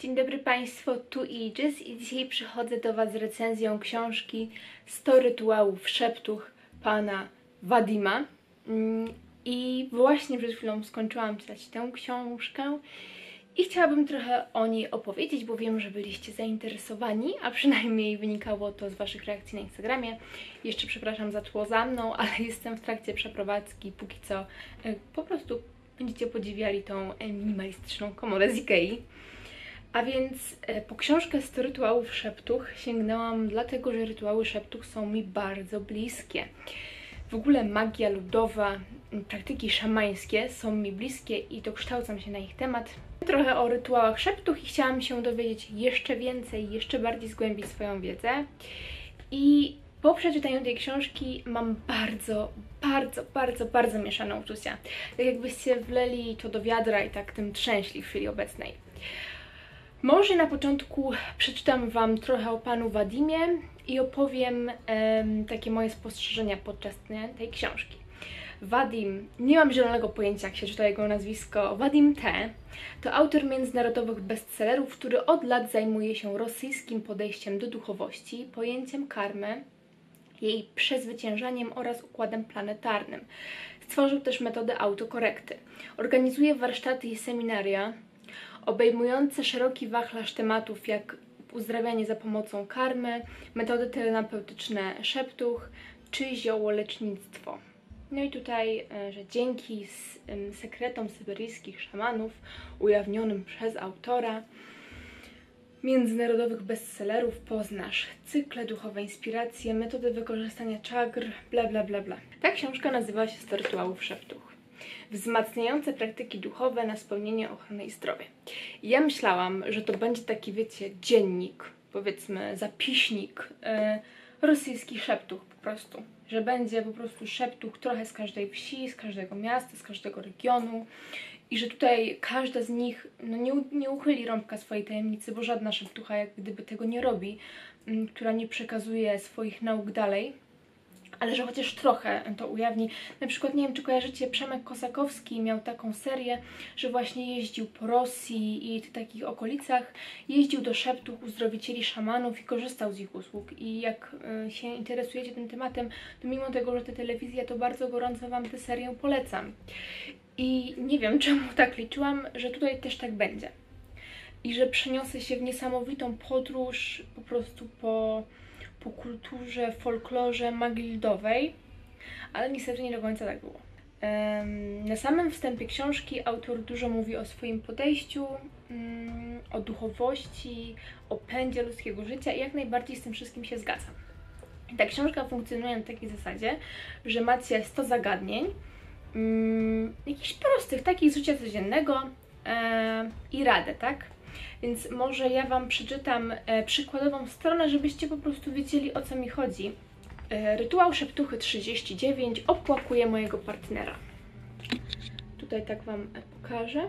Dzień dobry Państwu, tu Aegis i dzisiaj przychodzę do Was z recenzją książki 100 rytuałów szeptuch pana Wadima. Mm, I właśnie przed chwilą skończyłam czytać tę książkę i chciałabym trochę o niej opowiedzieć, bo wiem, że byliście zainteresowani, a przynajmniej wynikało to z Waszych reakcji na Instagramie. Jeszcze przepraszam za tło za mną, ale jestem w trakcie przeprowadzki, póki co e, po prostu będziecie podziwiali tą e, minimalistyczną komodę z Ikei. A więc e, po książkę 100 rytuałów szeptuch sięgnęłam dlatego, że rytuały szeptuch są mi bardzo bliskie. W ogóle magia ludowa, praktyki szamańskie są mi bliskie i dokształcam się na ich temat. Trochę o rytuałach szeptuch i chciałam się dowiedzieć jeszcze więcej, jeszcze bardziej zgłębić swoją wiedzę. I po przeczytaniu tej książki mam bardzo, bardzo, bardzo, bardzo mieszane uczucia. Tak jakbyście wleli to do wiadra i tak tym trzęśli w chwili obecnej. Może na początku przeczytam Wam trochę o panu Wadimie i opowiem em, takie moje spostrzeżenia podczas tej książki. Wadim, nie mam zielonego pojęcia jak się czyta jego nazwisko, Wadim T. to autor międzynarodowych bestsellerów, który od lat zajmuje się rosyjskim podejściem do duchowości, pojęciem karmy, jej przezwyciężaniem oraz układem planetarnym. Stworzył też metodę autokorekty. Organizuje warsztaty i seminaria, obejmujące szeroki wachlarz tematów jak uzdrawianie za pomocą karmy, metody terapeutyczne szeptuch czy ziołolecznictwo. No i tutaj, e, że dzięki sekretom syberyjskich szamanów ujawnionym przez autora międzynarodowych bestsellerów poznasz cykle, duchowe inspiracje, metody wykorzystania czakr, bla bla bla bla. Ta książka nazywa się 100 rytuałów szeptuch wzmacniające praktyki duchowe na spełnienie ochrony i zdrowie. Ja myślałam, że to będzie taki, wiecie, dziennik, powiedzmy, zapiśnik yy, rosyjskich szeptuch po prostu. Że będzie po prostu szeptuch trochę z każdej wsi, z każdego miasta, z każdego regionu i że tutaj każda z nich no nie, nie uchyli rąbka swojej tajemnicy, bo żadna szeptucha jak gdyby tego nie robi, która nie przekazuje swoich nauk dalej, ale że chociaż trochę to ujawni. Na przykład, nie wiem, czy kojarzycie, Przemek Kosakowski miał taką serię, że właśnie jeździł po Rosji i takich okolicach, jeździł do szeptuch uzdrowicieli szamanów i korzystał z ich usług. I jak y, się interesujecie tym tematem, to mimo tego, że te telewizja, to bardzo gorąco Wam tę serię polecam. I nie wiem, czemu tak liczyłam, że tutaj też tak będzie. I że przeniosę się w niesamowitą podróż po prostu po po kulturze, folklorze magildowej, ale niestety nie do końca tak było. Na samym wstępie książki autor dużo mówi o swoim podejściu, mm, o duchowości, o pędzie ludzkiego życia i jak najbardziej z tym wszystkim się zgadzam. Ta książka funkcjonuje na takiej zasadzie, że macie 100 zagadnień, mm, jakichś prostych, takich z życia codziennego e, i radę, tak? Więc może ja Wam przeczytam e, przykładową stronę, żebyście po prostu wiedzieli o co mi chodzi. E, rytuał Szeptuchy 39 opłakuje mojego partnera. Tutaj tak Wam e, pokażę.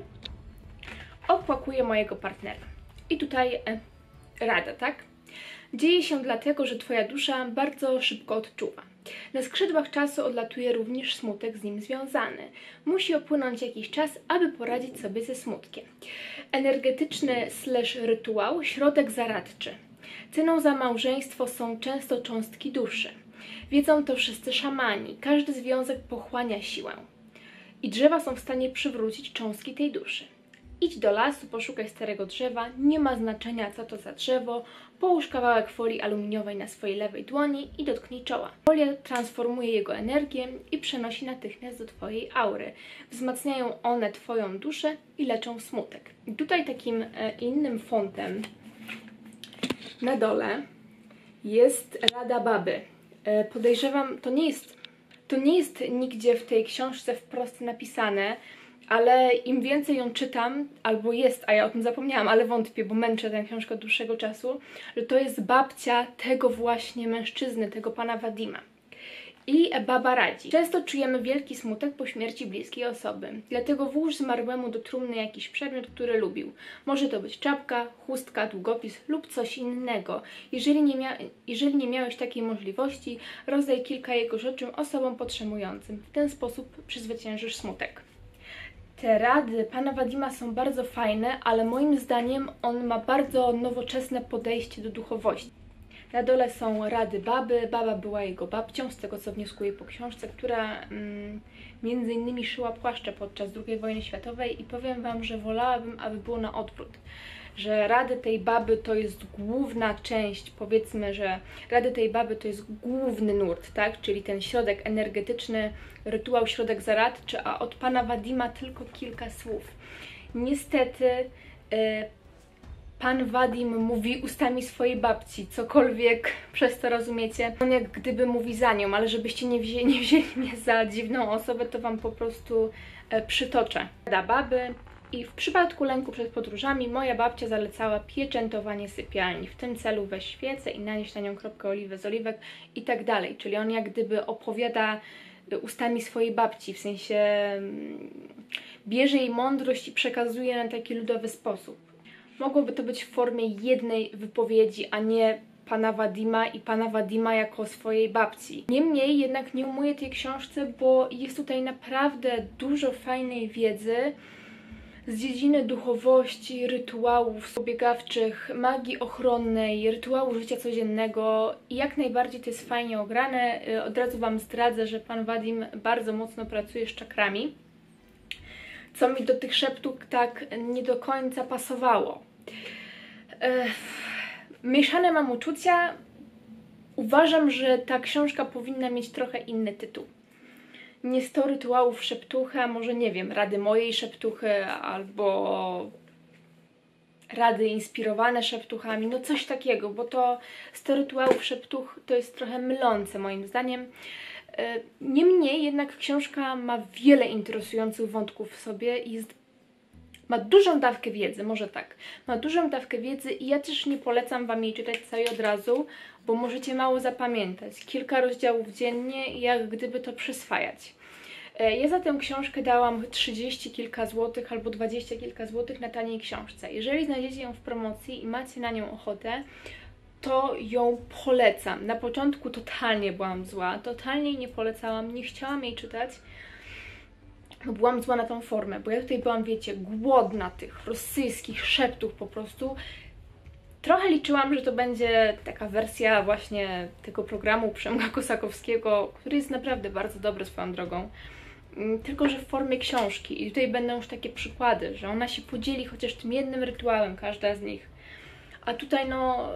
Opłakuje mojego partnera. I tutaj rada, tak? Dzieje się dlatego, że Twoja dusza bardzo szybko odczuwa. Na skrzydłach czasu odlatuje również smutek z nim związany. Musi opłynąć jakiś czas, aby poradzić sobie ze smutkiem. Energetyczny slash rytuał, środek zaradczy. Ceną za małżeństwo są często cząstki duszy. Wiedzą to wszyscy szamani. Każdy związek pochłania siłę. I drzewa są w stanie przywrócić cząstki tej duszy. Idź do lasu, poszukaj starego drzewa, nie ma znaczenia co to za drzewo, połóż kawałek folii aluminiowej na swojej lewej dłoni i dotknij czoła. Folia transformuje jego energię i przenosi natychmiast do Twojej aury. Wzmacniają one Twoją duszę i leczą smutek. I tutaj takim e, innym fontem na dole jest Rada Baby. E, podejrzewam, to nie jest, to nie jest nigdzie w tej książce wprost napisane, ale im więcej ją czytam, albo jest, a ja o tym zapomniałam, ale wątpię, bo męczę tę książkę od dłuższego czasu, że to jest babcia tego właśnie mężczyzny, tego pana Wadima. I baba radzi. Często czujemy wielki smutek po śmierci bliskiej osoby, dlatego włóż zmarłemu do trumny jakiś przedmiot, który lubił. Może to być czapka, chustka, długopis lub coś innego. Jeżeli nie, mia jeżeli nie miałeś takiej możliwości, rozdaj kilka jego rzeczy osobom potrzebującym. W ten sposób przezwyciężysz smutek. Te rady pana Wadima są bardzo fajne, ale moim zdaniem on ma bardzo nowoczesne podejście do duchowości. Na dole są rady baby. Baba była jego babcią, z tego co wnioskuję po książce, która mm, między innymi szyła płaszcze podczas II wojny światowej i powiem Wam, że wolałabym, aby było na odwrót. Że rady tej baby to jest główna część, powiedzmy, że rady tej baby to jest główny nurt, tak? Czyli ten środek energetyczny, rytuał środek zarad, czy a od pana Wadima tylko kilka słów. Niestety, yy, pan Wadim mówi ustami swojej babci, cokolwiek przez to rozumiecie. On jak gdyby mówi za nią, ale żebyście nie wzięli, nie wzięli mnie za dziwną osobę, to Wam po prostu e, przytoczę. Da baby i w przypadku lęku przed podróżami moja babcia zalecała pieczętowanie sypialni. W tym celu weź świecę i nanieść na nią kropkę oliwy z oliwek i tak dalej. Czyli on jak gdyby opowiada e, ustami swojej babci, w sensie mm, bierze jej mądrość i przekazuje na taki ludowy sposób mogłoby to być w formie jednej wypowiedzi, a nie pana Wadima i pana Wadima jako swojej babci. Niemniej jednak nie umuję tej książce, bo jest tutaj naprawdę dużo fajnej wiedzy z dziedziny duchowości, rytuałów obiegawczych, magii ochronnej, rytuału życia codziennego i jak najbardziej to jest fajnie ograne. Y, od razu Wam zdradzę, że pan Wadim bardzo mocno pracuje z czakrami, co mi do tych szeptów tak nie do końca pasowało. Mieszane mam uczucia. Uważam, że ta książka powinna mieć trochę inny tytuł. Nie 100 rytuałów szeptuchy, a może nie wiem, rady mojej szeptuchy albo rady inspirowane szeptuchami, no coś takiego, bo to 100 rytuałów szeptuch to jest trochę mylące moim zdaniem. E, niemniej jednak książka ma wiele interesujących wątków w sobie i jest ma dużą dawkę wiedzy, może tak, ma dużą dawkę wiedzy i ja też nie polecam Wam jej czytać całej od razu, bo możecie mało zapamiętać. Kilka rozdziałów dziennie jak gdyby to przyswajać. E, ja za tę książkę dałam 30 kilka złotych albo 20 kilka złotych na taniej książce. Jeżeli znajdziecie ją w promocji i macie na nią ochotę, to ją polecam. Na początku totalnie byłam zła, totalnie nie polecałam, nie chciałam jej czytać, byłam zła na tą formę, bo ja tutaj byłam, wiecie, głodna tych rosyjskich szeptów po prostu. Trochę liczyłam, że to będzie taka wersja właśnie tego programu Przemka Kosakowskiego, który jest naprawdę bardzo dobry swoją drogą. Mm, tylko, że w formie książki. I tutaj będą już takie przykłady, że ona się podzieli chociaż tym jednym rytuałem, każda z nich. A tutaj, no,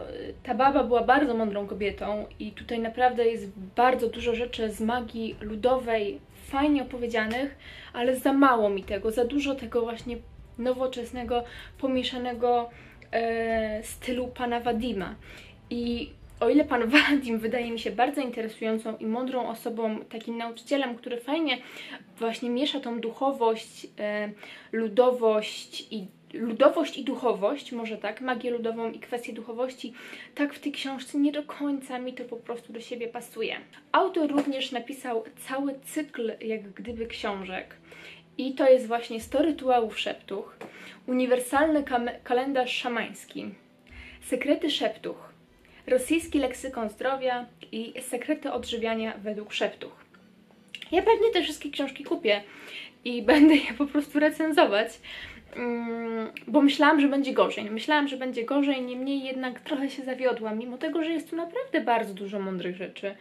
ta baba była bardzo mądrą kobietą i tutaj naprawdę jest bardzo dużo rzeczy z magii ludowej, fajnie opowiedzianych, ale za mało mi tego, za dużo tego właśnie nowoczesnego, pomieszanego e, stylu pana Wadima. I o ile pan Wadim wydaje mi się bardzo interesującą i mądrą osobą, takim nauczycielem, który fajnie właśnie miesza tą duchowość, e, ludowość i ludowość i duchowość, może tak, magię ludową i kwestię duchowości, tak w tej książce nie do końca mi to po prostu do siebie pasuje. Autor również napisał cały cykl jak gdyby książek i to jest właśnie 100 rytuałów szeptuch, uniwersalny kalendarz szamański, sekrety szeptuch, rosyjski leksykon zdrowia i sekrety odżywiania według szeptuch. Ja pewnie te wszystkie książki kupię i będę je po prostu recenzować, bo myślałam, że będzie gorzej. Myślałam, że będzie gorzej, niemniej jednak trochę się zawiodłam, mimo tego, że jest tu naprawdę bardzo dużo mądrych rzeczy.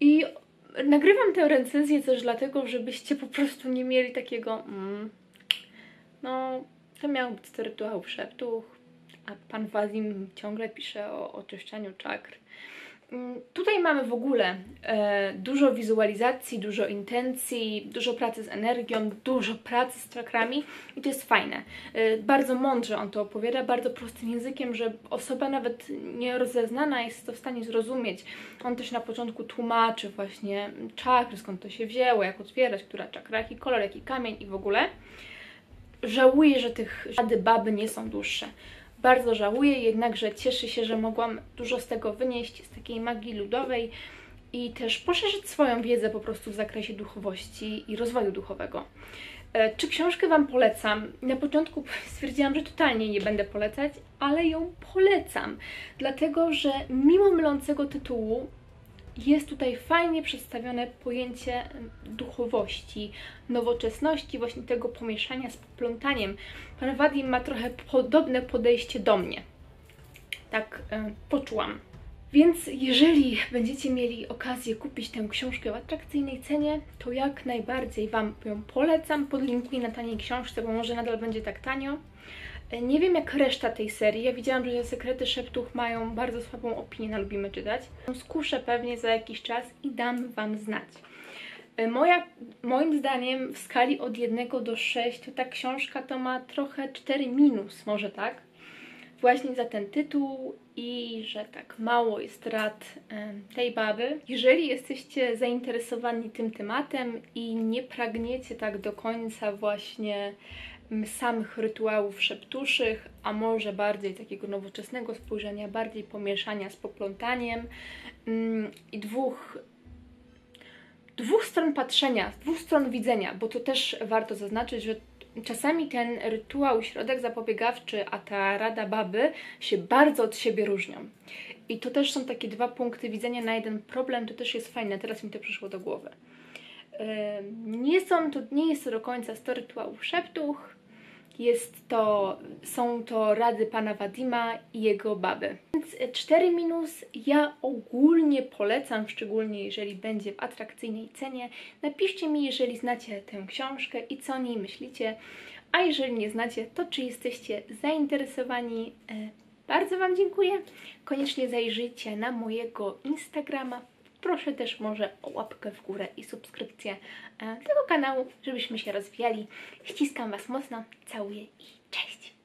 I nagrywam tę recenzję też dlatego, żebyście po prostu nie mieli takiego mm, no, to miał być rytuał szeptuch, a pan Wazim ciągle pisze o oczyszczaniu czakr. Mm, tutaj mamy w ogóle e, dużo wizualizacji, dużo intencji, dużo pracy z energią, dużo pracy z czakrami i to jest fajne. E, bardzo mądrze on to opowiada, bardzo prostym językiem, że osoba nawet nierozeznana jest to w stanie zrozumieć. On też na początku tłumaczy właśnie czakry, skąd to się wzięło, jak otwierać, która czakra, jaki kolor, jaki kamień i w ogóle. Żałuję, że tych rady baby nie są dłuższe bardzo żałuję, jednakże cieszę się, że mogłam dużo z tego wynieść, z takiej magii ludowej i też poszerzyć swoją wiedzę po prostu w zakresie duchowości i rozwoju duchowego. E, czy książkę Wam polecam? Na początku stwierdziłam, że totalnie nie będę polecać, ale ją polecam, dlatego że mimo mylącego tytułu jest tutaj fajnie przedstawione pojęcie duchowości, nowoczesności, właśnie tego pomieszania z poplątaniem. Pan Wadim ma trochę podobne podejście do mnie. Tak e, poczułam. Więc jeżeli będziecie mieli okazję kupić tę książkę w atrakcyjnej cenie, to jak najbardziej Wam ją polecam. Podlinkuję na taniej książce, bo może nadal będzie tak tanio. Nie wiem jak reszta tej serii. Ja widziałam, że Sekrety Szeptuch mają bardzo słabą opinię na Lubimy Czytać. Skuszę pewnie za jakiś czas i dam Wam znać. E, Moja, moim zdaniem w skali od 1 do 6 to ta książka to ma trochę 4 minus, może tak? Właśnie za ten tytuł i że tak mało jest rad tej baby. Jeżeli jesteście zainteresowani tym tematem i nie pragniecie tak do końca właśnie samych rytuałów szeptuszych, a może bardziej takiego nowoczesnego spojrzenia, bardziej pomieszania z poplątaniem mm, i dwóch dwóch stron patrzenia, dwóch stron widzenia, bo to też warto zaznaczyć, że czasami ten rytuał, środek zapobiegawczy, a ta rada baby się bardzo od siebie różnią. I to też są takie dwa punkty widzenia na jeden problem, to też jest fajne, teraz mi to przyszło do głowy. Nie, są to, nie jest to do końca 100 rytuałów szeptuch, jest to, są to rady pana Wadima i jego baby. Więc 4 minus ja ogólnie polecam, szczególnie jeżeli będzie w atrakcyjnej cenie. Napiszcie mi, jeżeli znacie tę książkę i co o niej myślicie. A jeżeli nie znacie, to czy jesteście zainteresowani? E, Bardzo Wam dziękuję. Koniecznie zajrzyjcie na mojego Instagrama. Proszę też może o łapkę w górę i subskrypcję e, tego kanału, żebyśmy się rozwijali. Ściskam Was mocno, całuję i cześć!